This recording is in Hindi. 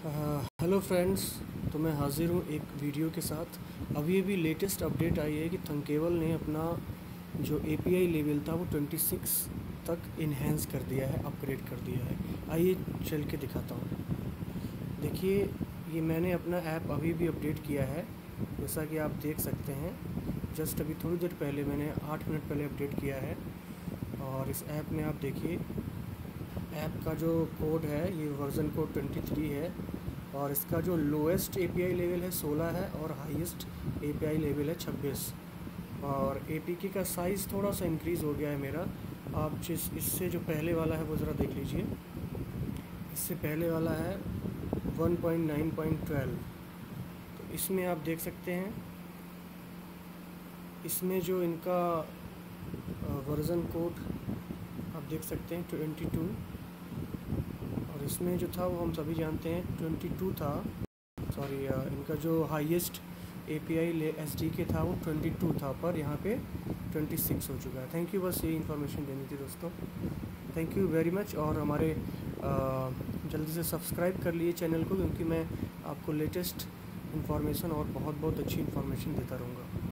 हेलो फ्रेंड्स तो मैं हाज़िर हूँ एक वीडियो के साथ। अभी अभी लेटेस्ट अपडेट आई है कि थंकेबल ने अपना जो एपीआई लेवल था, वो 26 तक इन्हेंस कर दिया है अपग्रेड कर दिया है। आइए चल के दिखाता हूँ। देखिए, ये मैंने अपना ऐप अभी भी अपडेट किया है, जैसा कि आप देख सकते हैं। जस्ट अभी थोड़ी देर पहले मैंने आठ मिनट पहले अपडेट किया है। और इस ऐप में आप देखिए ऐप का जो कोड है, ये वर्ज़न कोड 23 है और इसका जो लोएस्ट एपीआई लेवल है 16 है और हाईएस्ट एपीआई लेवल है 26 और एपीके का साइज़ थोड़ा सा इंक्रीज़ हो गया है मेरा। आप जिस, इससे जो पहले वाला है वो ज़रा देख लीजिए। इससे पहले वाला है 1.9.12 तो इसमें आप देख सकते हैं, इसमें जो इनका वर्ज़न कोड आप देख सकते हैं ट्वेंटी टू इसमें जो था वो हम सभी जानते हैं, ट्वेंटी टू था। सॉरी इनका जो highest A P I S D K था वो ट्वेंटी टू था, पर यहाँ पे ट्वेंटी सिक्स हो चुका है। थैंक यू बस ये इन्फॉर्मेशन देनी थी दोस्तों। थैंक यू वेरी मच और हमारे जल्दी से सब्सक्राइब कर लिए चैनल को, क्योंकि मैं आपको लेटेस्ट इन्फॉर्मेशन और बहुत बहुत अच्छी इन्फॉर्मेशन देता रहूँगा।